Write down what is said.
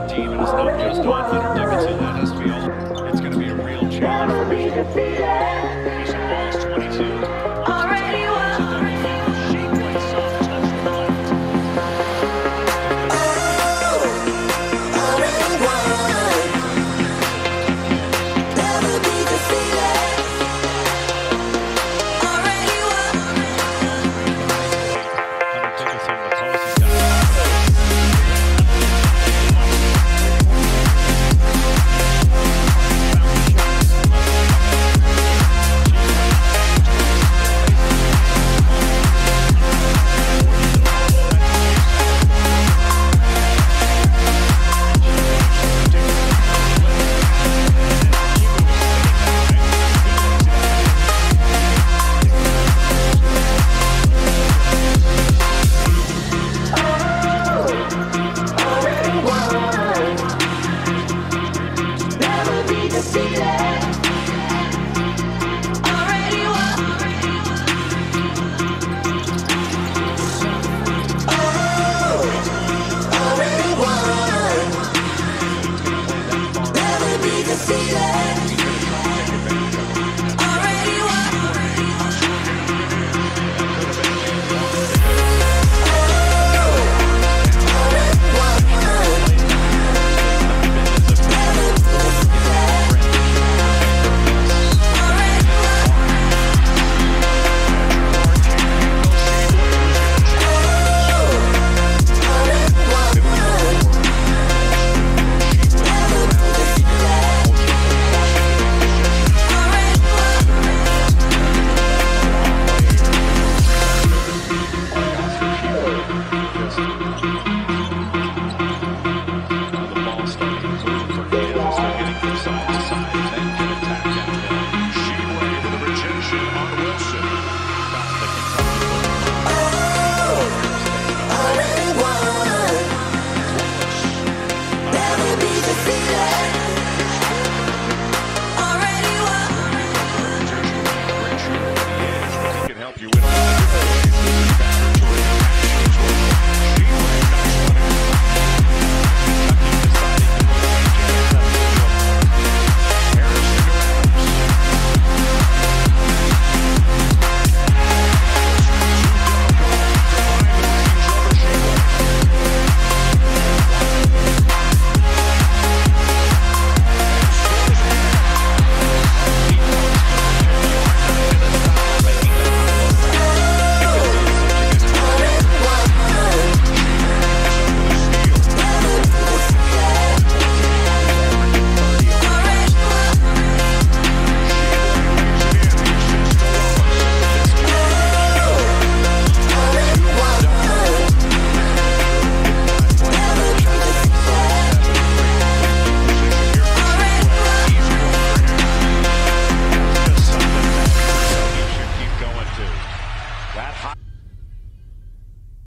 good team, and it's not just on Dickinson. That has to be all. It's going to be a real challenge for Michigan. Wilson on Wilson.